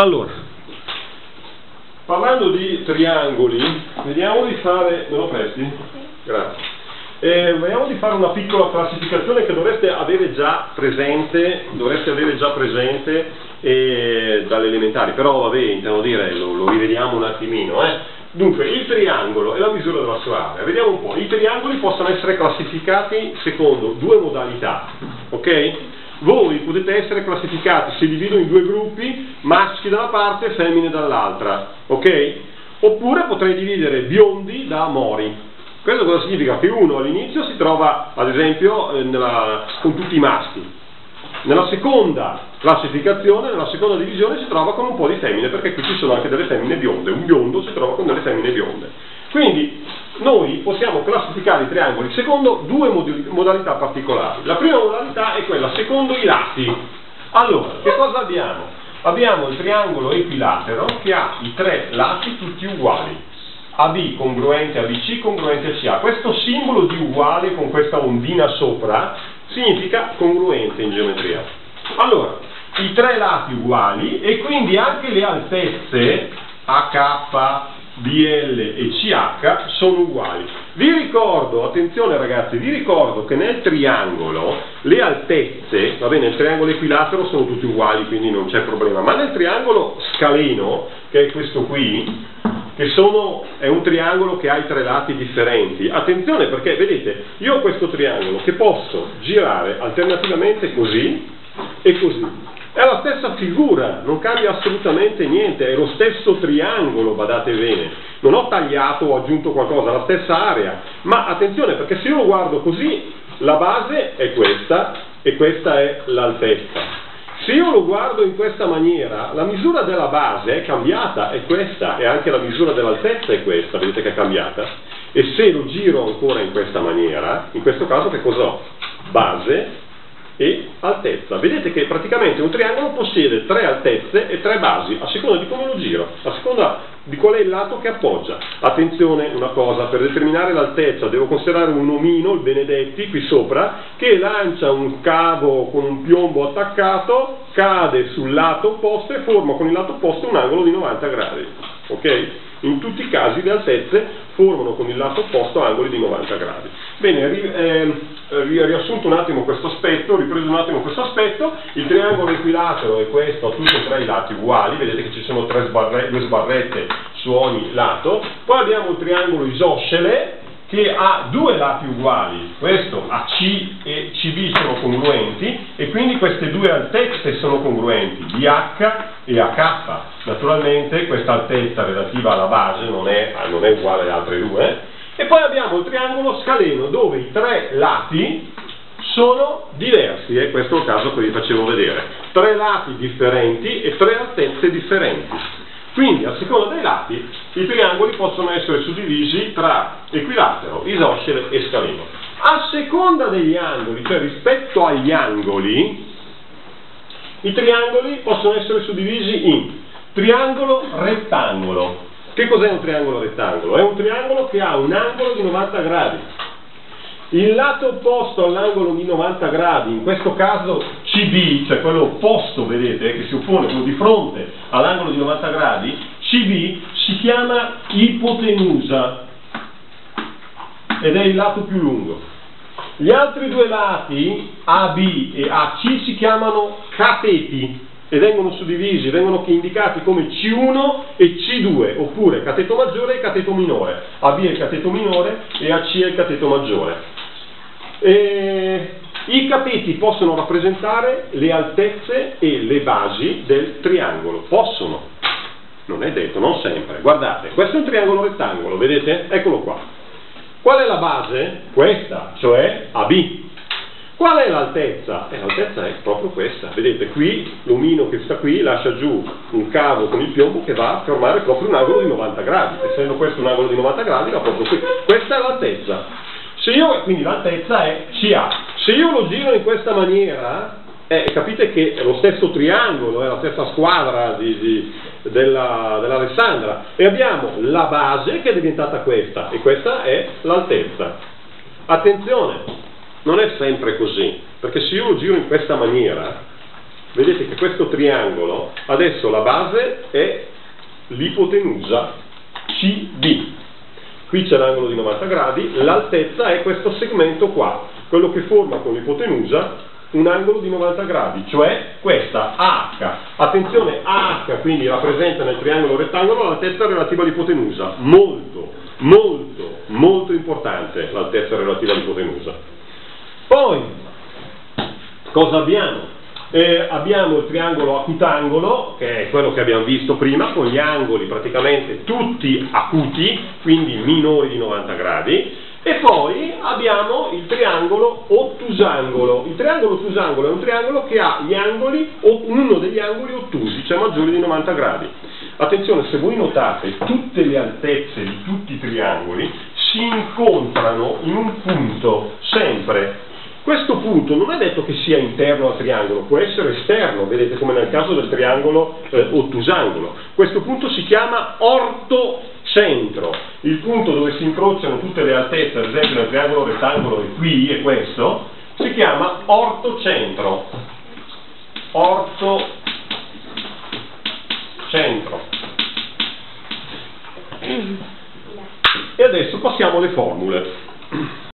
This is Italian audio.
Allora, parlando di triangoli, vediamo di fare, me lo presti? Grazie. Eh, vediamo di fare una piccola classificazione che dovreste avere già presente, dovreste avere già presente eh, dalle elementari, però vabbè, intendo dire, lo, lo rivediamo un attimino. Eh. Dunque, il triangolo è la misura della sua area. Vediamo un po', i triangoli possono essere classificati secondo due modalità, ok? Voi potete essere classificati, si dividono in due gruppi, maschi da una parte e femmine dall'altra, ok? Oppure potrei dividere biondi da mori. Questo cosa significa? Che uno all'inizio si trova, ad esempio, eh, nella, con tutti i maschi. Nella seconda classificazione, nella seconda divisione, si trova con un po' di femmine, perché qui ci sono anche delle femmine bionde. Un biondo si trova con delle femmine bionde. Quindi noi possiamo classificare i triangoli secondo due modalità particolari. La prima modalità è quella secondo i lati. Allora, che cosa abbiamo? Abbiamo il triangolo equilatero che ha i tre lati tutti uguali. AB congruente a BC congruente a CA. Questo simbolo di uguale con questa ondina sopra significa congruente in geometria. Allora, i tre lati uguali e quindi anche le altezze AK, BL e CH sono uguali. Vi ricordo, attenzione ragazzi, vi ricordo che nel triangolo le altezze, va bene, nel triangolo equilatero sono tutti uguali, quindi non c'è problema, ma nel triangolo scaleno, che è questo qui, che sono, è un triangolo che ha i tre lati differenti, attenzione perché vedete, io ho questo triangolo che posso girare alternativamente così e così. È la stessa figura, non cambia assolutamente niente, è lo stesso triangolo, badate bene. Non ho tagliato o aggiunto qualcosa, la stessa area. Ma attenzione, perché se io lo guardo così, la base è questa e questa è l'altezza. Se io lo guardo in questa maniera, la misura della base è cambiata, è questa, e anche la misura dell'altezza è questa, vedete che è cambiata? E se lo giro ancora in questa maniera, in questo caso che cos'ho? Base altezza. Vedete che praticamente un triangolo possiede tre altezze e tre basi, a seconda di come lo giro, a seconda di qual è il lato che appoggia. Attenzione, una cosa, per determinare l'altezza devo considerare un omino, il Benedetti, qui sopra, che lancia un cavo con un piombo attaccato, cade sul lato opposto e forma con il lato opposto un angolo di 90 gradi. Ok? In tutti i casi le altezze formano con il lato opposto angoli di 90 gradi. Bene, ri, eh, riassunto un attimo questo aspetto, ripreso un attimo questo aspetto, il triangolo equilatero è questo a tutti e tre i lati uguali, vedete che ci sono sbarre, due sbarrette su ogni lato, poi abbiamo il triangolo isoscele che ha due lati uguali, questo AC e CB sono congruenti e quindi queste due altezze sono congruenti, BH e AK. Naturalmente questa altezza relativa alla base non è, non è uguale alle altre due. E poi abbiamo il triangolo scaleno dove i tre lati sono diversi, e questo è il caso che vi facevo vedere. Tre lati differenti e tre altezze differenti. Quindi a seconda dei lati i triangoli possono essere suddivisi tra equilatero, isoscele e scaleno. A seconda degli angoli, cioè rispetto agli angoli, i triangoli possono essere suddivisi in triangolo rettangolo. Che cos'è un triangolo rettangolo? È un triangolo che ha un angolo di 90 gradi il lato opposto all'angolo di 90 gradi, in questo caso CB, cioè quello opposto, vedete, che si oppone, quello di fronte all'angolo di 90 gradi, CB si chiama ipotenusa ed è il lato più lungo. Gli altri due lati, AB e AC, si chiamano cateti e vengono suddivisi, vengono indicati come C1 e C2, oppure cateto maggiore e cateto minore. AB è il cateto minore e AC è il cateto maggiore. E I capiti possono rappresentare le altezze e le basi del triangolo, possono, non è detto, non sempre. Guardate, questo è un triangolo rettangolo, vedete? Eccolo qua. Qual è la base? Questa, cioè AB. Qual è l'altezza? Eh, l'altezza è proprio questa. Vedete, qui l'omino che sta qui lascia giù un cavo con il piombo che va a formare proprio un angolo di 90 gradi. Essendo questo un angolo di 90 gradi, va proprio qui. Questa è l'altezza. Se io, quindi l'altezza è CA. Se io lo giro in questa maniera, eh, capite che è lo stesso triangolo, è la stessa squadra di, di, della, dell'Alessandra. E abbiamo la base che è diventata questa, e questa è l'altezza. Attenzione, non è sempre così, perché se io lo giro in questa maniera, vedete che questo triangolo, adesso la base è l'ipotenusa CD. Qui c'è l'angolo di 90 gradi, l'altezza è questo segmento qua, quello che forma con l'ipotenusa un angolo di 90 gradi, cioè questa H. Attenzione, H quindi rappresenta nel triangolo rettangolo l'altezza relativa all'ipotenusa, molto, molto, molto importante l'altezza relativa all'ipotenusa. Poi, cosa abbiamo? Eh, abbiamo il triangolo acutangolo, che è quello che abbiamo visto prima, con gli angoli praticamente tutti acuti, quindi minori di 90 gradi, e poi abbiamo il triangolo ottusangolo. Il triangolo ottusangolo è un triangolo che ha gli angoli, uno degli angoli ottusi, cioè maggiori di 90 gradi. Attenzione, se voi notate, tutte le altezze di tutti i triangoli si incontrano in un punto sempre questo punto non è detto che sia interno al triangolo, può essere esterno, vedete come nel caso del triangolo eh, ottusangolo. Questo punto si chiama ortocentro, il punto dove si incrociano tutte le altezze, ad esempio nel triangolo rettangolo di qui e questo, si chiama ortocentro. Ortocentro. E adesso passiamo alle formule.